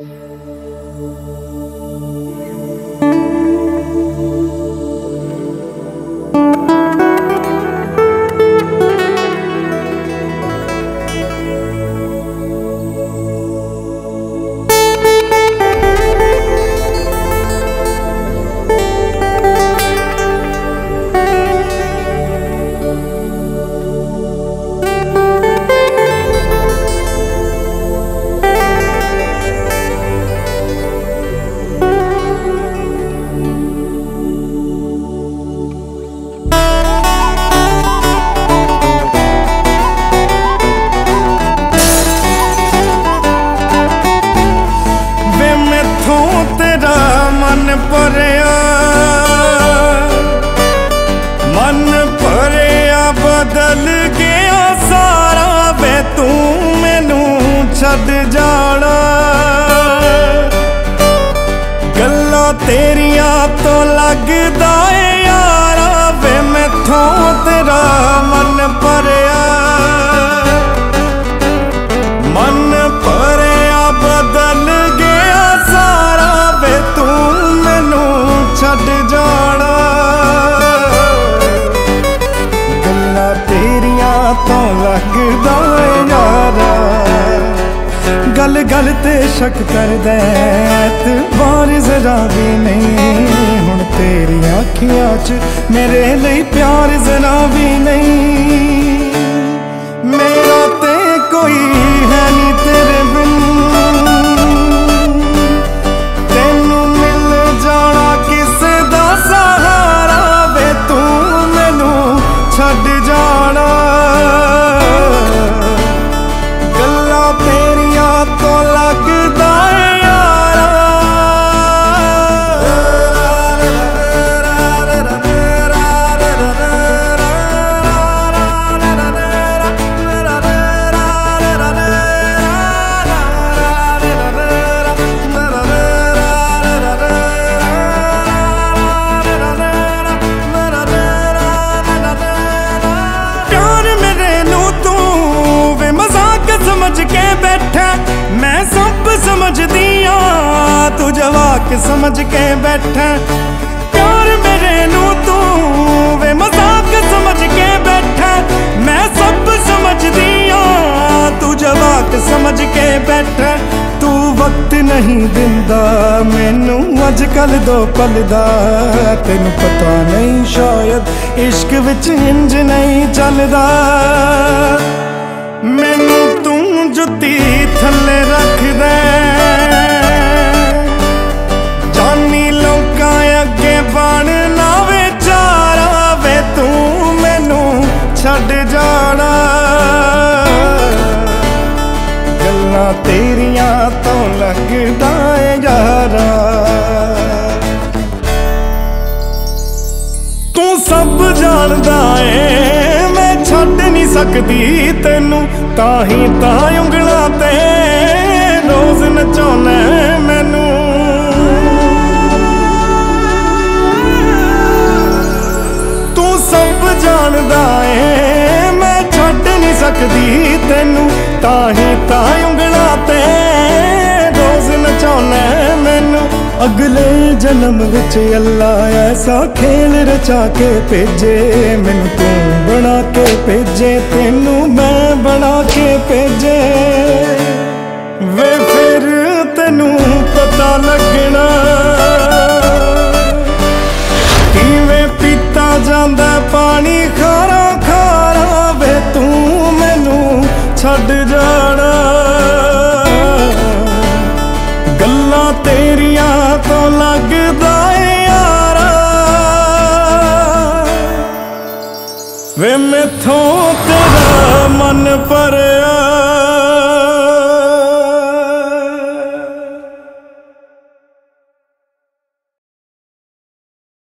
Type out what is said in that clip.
ਵੇ ਛੱਡ ਜਾਣਾ। ਗੱਲਾਂ ਤੇਰੀਆਂ ਤੋਂ ਲੱਗਦਾ ਏ ਯਾਰਾ, ਵੇ ਮੈਥੋਂ ਤੇਰਾ ਮਨ ਭਰਿਆ। ਮਨ ਭਰਿਆ ਬਦਲ ਗਿਆ ਸਾਰਾ, ਵੇ ਤੂੰ ਮੈਨੂੰ ਛੱਡ ਜਾਣਾ। ਗੱਲਾਂ ਤੇਰੀਆਂ ਤੋਂ ਲੱਗਦਾ ਏ ਗੱਲ ਗੱਲ ਤੇ ਸ਼ੱਕ ਕਰਦਾ ਐਤਬਾਰ ਜ਼ਰਾ ਵੀ ਨਹੀਂ, ਹੁਣ ਤੇਰੀ ਅੱਖੀਆਂ 'ਚ ਮੇਰੇ ਲਈ ਪਿਆਰ ਜ਼ਰਾ ਵੀ ਨਹੀਂ। ਮੇਰਾ ਸਮਝ ਕੇ ਬੈਠਾ। ਪਿਆਰ ਮੇਰੇ ਨੂੰ ਤੂੰ ਵੇ ਮਜ਼ਾਕ ਸਮਝ ਕੇ ਬੈਠਾ। ਮੈਂ ਸਭ ਸਮਝਦੀ ਆ ਤੂੰ ਜਵਾਕ ਸਮਝ ਕੇ ਬੈਠਾ। ਤੂੰ ਵਕਤ ਨਹੀਂ ਦਿੰਦਾ ਮੈਨੂੰ ਅੱਜ ਕੱਲ ਦੋ ਪਲ ਦਾ। ਤੈਨੂੰ ਪਤਾ ਨਹੀਂ ਸ਼ਾਇਦ ਇਸ਼ਕ ਵਿੱਚ ਇੰਜ ਨਹੀਂ ਚੱਲਦਾ। ਮੈਨੂੰ ਤੂੰ ਜੁੱਤੀ ਥੱਲੇ ਰੱਖਦਾ ਜਾਨੀ ਛੱਡ ਜਾਣਾ। ਗੱਲਾਂ ਤੇਰੀਆਂ ਤੋਂ ਲੱਗਦਾ ਏ ਯਾਰਾ। ਤੂੰ ਸਭ ਜਾਣਦਾ ਏ, ਮੈਂ ਛੱਡ ਨਹੀਂ ਸਕਦੀ ਤੈਨੂੰ, ਤਾਂ ਹੀ ਤਾਂ ਉਂਗਲਾਂ ਤੇ ਰੋਜ਼ ਨਚਾਉਣਾ ਮੈਨੂੰ ਸਕਦੀ ਤੈਨੂੰ ਤਾਂ ਹੀ ਤਾਂ ਉਂਗਲਾਂ ਤੇ ਰੋਜ਼ ਨਚਾਉਣਾ ਮੈਨੂੰ। ਅਗਲੇ ਜਨਮ ਵਿੱਚ ਅੱਲਾ ਐਸਾ ਖੇਲ ਰਚਾ ਕੇ ਭੇਜੇ, ਮੈਨੂੰ ਤੂੰ ਬਣਾ ਕੇ ਭੇਜੇ, ਤੈਨੂੰ ਮੈਂ ਬਣਾ ਕੇ ਭੇਜੇ। ਵੇ ਫਿਰ ਵੇ ਮੈਥੋਂ ਤੇਰਾ ਮਨ ਪ